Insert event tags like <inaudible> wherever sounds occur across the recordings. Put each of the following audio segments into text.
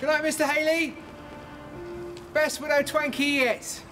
Good night, Mr. Haley. Best widow Twankey yet.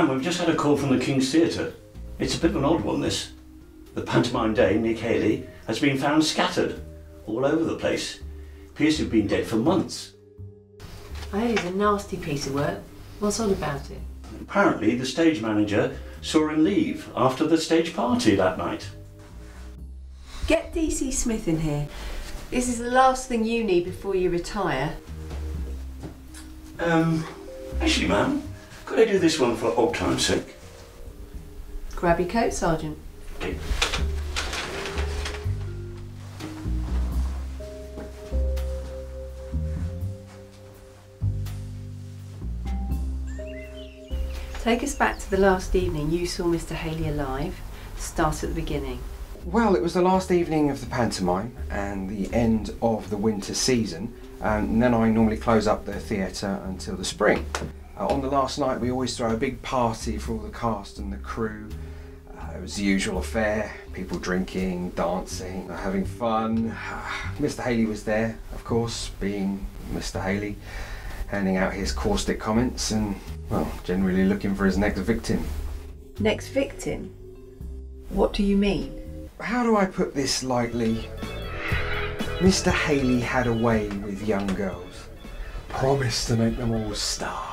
Ma'am, we've just had a call from the King's Theatre. It's a bit of an odd one, this. The pantomime dame, Nick Haley, has been found scattered all over the place. Appears to have been dead for months. I heard it's a nasty piece of work. What's all about it? Apparently, the stage manager saw him leave after the stage party that night. Get DC Smith in here. This is the last thing you need before you retire. Um, actually, ma'am, could I do this one for old time's sake? Grab your coat, Sergeant. Okay. Take us back to the last evening you saw Mr. Haley alive. Start at the beginning. Well, it was the last evening of the pantomime and the end of the winter season, um, and then I normally close up the theatre until the spring. Uh, on the last night, we always throw a big party for all the cast and the crew. Uh, it was the usual affair people drinking, dancing, uh, having fun. <sighs> Mr. Haley was there, of course, being Mr. Haley, handing out his caustic comments and, well, generally looking for his next victim. Next victim? What do you mean? how do I put this lightly? Mr. Haley had a way with young girls, promised to make them all stars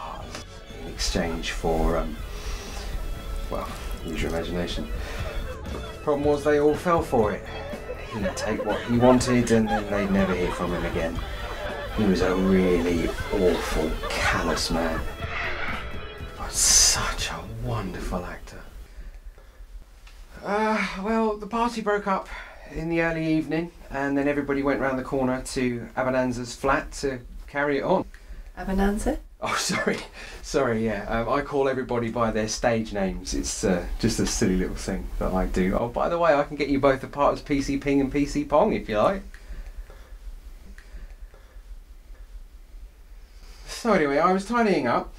exchange for, um, well, use your imagination. Problem was, they all fell for it. He'd take what he wanted and then they'd never hear from him again. He was a really awful, callous man. But such a wonderful actor. Uh, well, the party broke up in the early evening, and then everybody went round the corner to Abanazar's flat to carry it on. Abananza? Oh, <laughs> sorry, sorry. Yeah, um, I call everybody by their stage names. It's uh, just a silly little thing that I do. Oh, by the way, I can get you both apart as PC Ping and PC Pong if you like. So anyway, I was tidying up,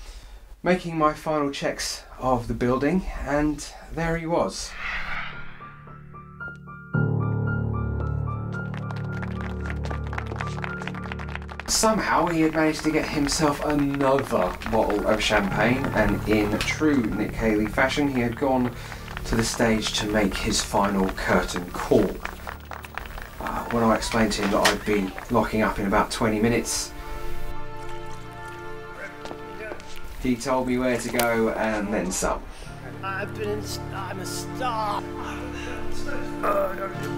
making my final checks of the building, and there he was. Somehow he had managed to get himself another bottle of champagne, and in true Nick Haley fashion, he had gone to the stage to make his final curtain call. Uh, when I explained to him that I'd be locking up in about 20 minutes, he told me where to go and then some. I've been. I'm a star. Uh,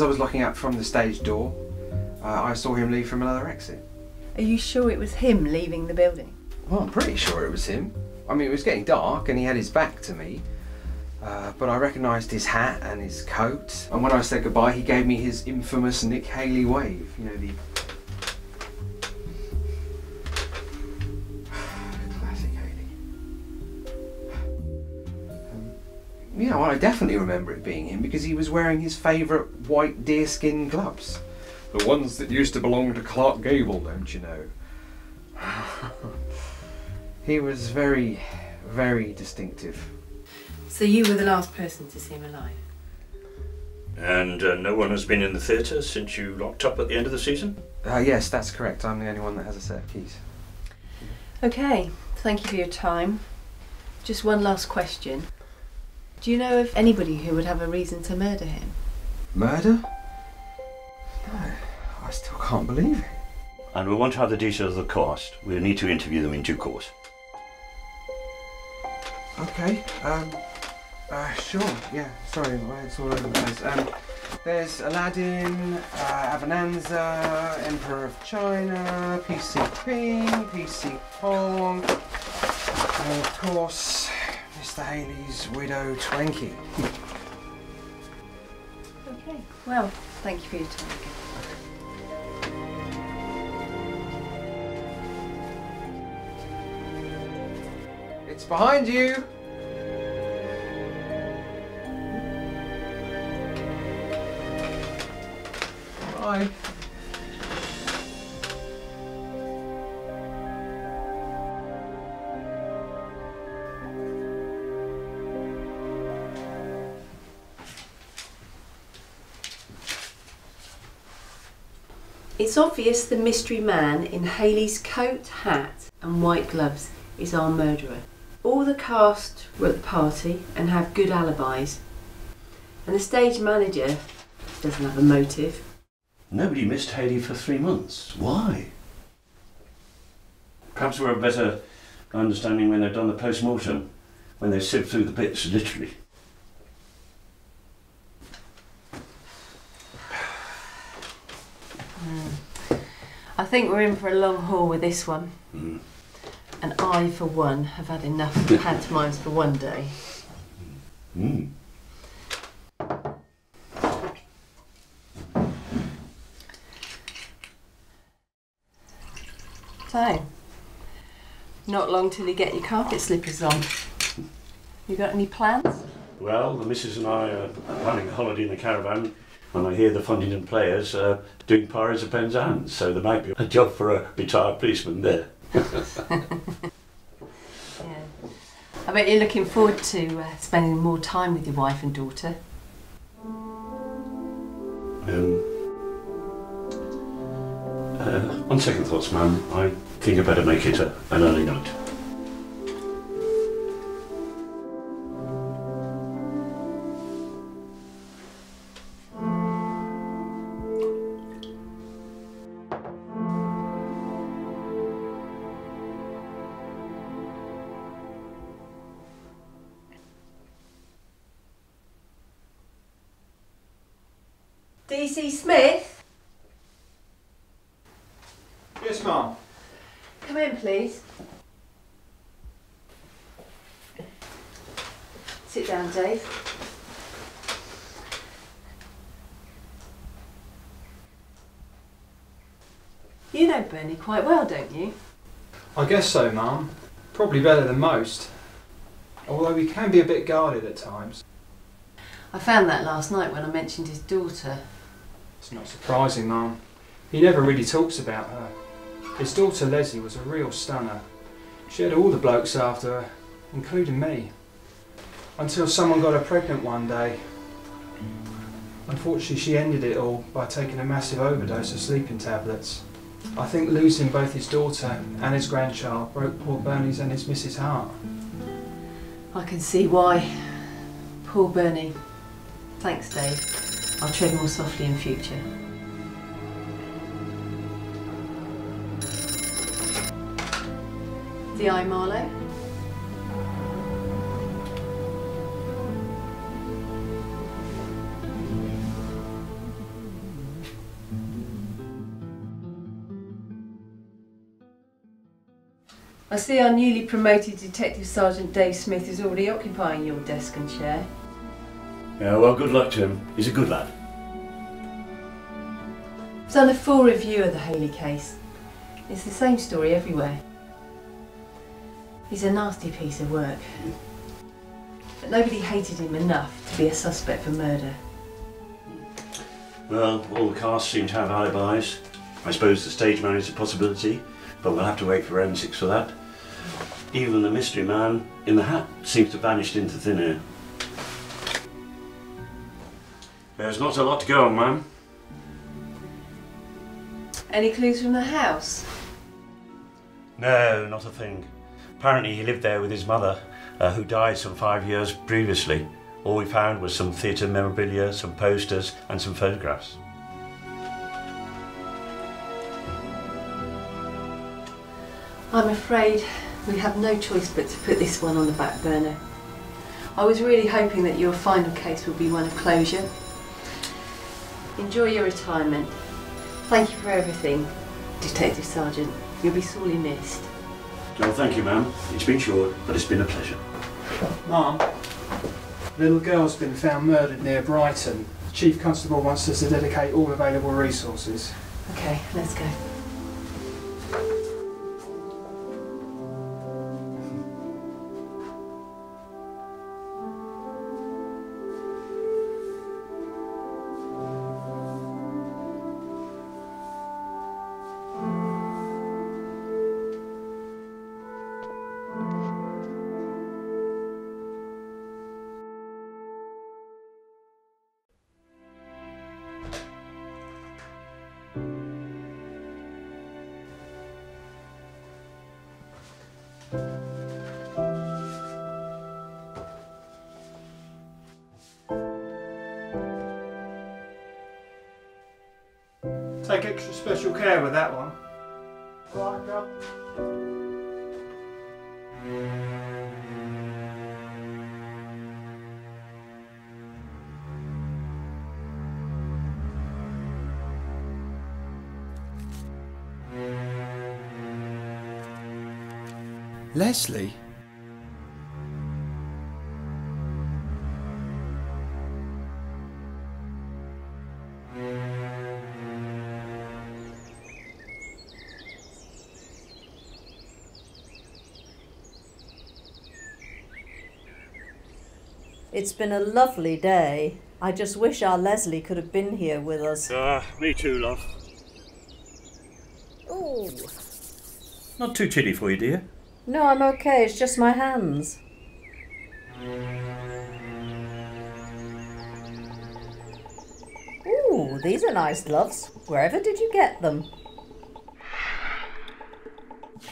as I was looking out from the stage door, uh, I saw him leave from another exit. Are you sure it was him leaving the building? Well, I'm pretty sure it was him. I mean, it was getting dark and he had his back to me. Uh, but I recognised his hat and his coat. And when I said goodbye, he gave me his infamous Nick Haley wave. You know, the. Yeah, well, I definitely remember it being him because he was wearing his favourite white deerskin gloves. The ones that used to belong to Clark Gable, don't you know? <laughs> he was very, very distinctive. So you were the last person to see him alive? And uh, no one has been in the theatre since you locked up at the end of the season? Uh, yes, that's correct. I'm the only one that has a set of keys. Okay, thank you for your time. Just one last question. Do you know of anybody who would have a reason to murder him? Murder? No, I still can't believe it. And we want to have the details of the cast. We'll need to interview them in due course. Okay, um, uh, sure, yeah, sorry, my head's all over the place. Um, there's Aladdin, uh, Abanazar, Emperor of China, PC Ping, PC Pong, and of course, Mr. Haley's widow Twankey. Okay, well, thank you for your time again. It's behind you! Bye. It's obvious the mystery man in Haley's coat, hat, and white gloves is our murderer. All the cast were at the party and have good alibis. And the stage manager doesn't have a motive. Nobody missed Haley for three months. Why? Perhaps we're a better understanding when they've done the post mortem, when they've sieved through the bits, literally. I think we're in for a long haul with this one. Mm. And I, for one, have had enough of <laughs> pantomimes for one day. Mm. So, not long till you get your carpet slippers on. You got any plans? Well, the missus and I are planning a holiday in the caravan, and I hear the Funtington players are doing Pirates of Penzance, so there might be a job for a retired policeman there. <laughs> Yeah. I bet you're looking forward to uh, spending more time with your wife and daughter. Um, uh, on second thoughts, ma'am, I think I'd better make it a, an early night. DC Smith, Yes, ma'am. come in, please. Sit down, Dave. You know Bernie quite well, don't you? I guess so, ma'am. Probably better than most. Although he can be a bit guarded at times. I found that last night when I mentioned his daughter. It's not surprising, ma'am. He never really talks about her. His daughter Leslie was a real stunner. She had all the blokes after her, including me. Until someone got her pregnant one day. Unfortunately, she ended it all by taking a massive overdose of sleeping tablets. I think losing both his daughter and his grandchild broke poor Bernie's and his missus' heart. I can see why. Poor Bernie. Thanks, Dave. I'll tread more softly in future. The eye Marlowe. I see our newly promoted Detective Sergeant Dave Smith is already occupying your desk and chair. Yeah, well, good luck to him. He's a good lad. I've done a full review of the Haley case. It's the same story everywhere. He's a nasty piece of work. But nobody hated him enough to be a suspect for murder. Well, all the casts seem to have alibis. I suppose the stage man is a possibility, but we'll have to wait for forensics for that. Even the mystery man in the hat seems to have vanished into thin air. There's not a lot to go on, ma'am. Any clues from the house? No, not a thing. Apparently, he lived there with his mother, uh, who died some five years previously. All we found was some theatre memorabilia, some posters, and some photographs. I'm afraid we have no choice but to put this one on the back burner. I was really hoping that your final case would be one of closure. Enjoy your retirement. Thank you for everything, Detective Sergeant. You'll be sorely missed. Well, thank you, ma'am. It's been short, but it's been a pleasure. Ma'am, little girl's been found murdered near Brighton. Chief Constable wants us to dedicate all available resources. Okay, let's go. Extra special care with that one. Leslie? It's been a lovely day. I just wish our Leslie could have been here with us. Ah, me too, love. Ooh. Not too chilly for you, dear. No, I'm okay. It's just my hands. Ooh, these are nice gloves. Wherever did you get them?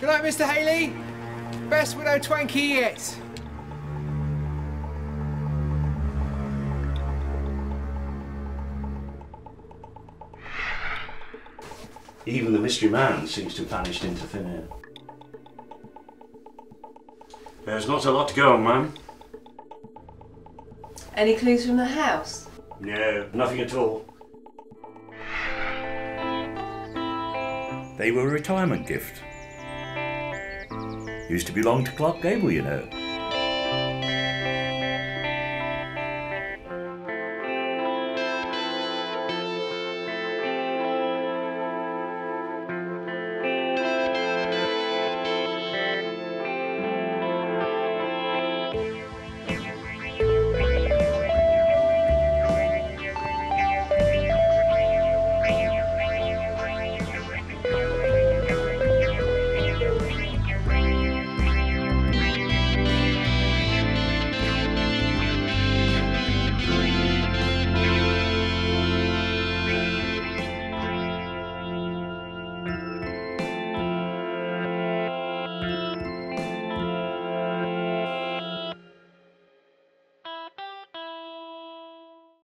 Good night, Mr. Haley. Best widow Twankey yet. Even the mystery man seems to have vanished into thin air. There's not a lot to go on, ma'am. Any clues from the house? No, nothing at all. They were a retirement gift. Used to belong to Clark Gable, you know.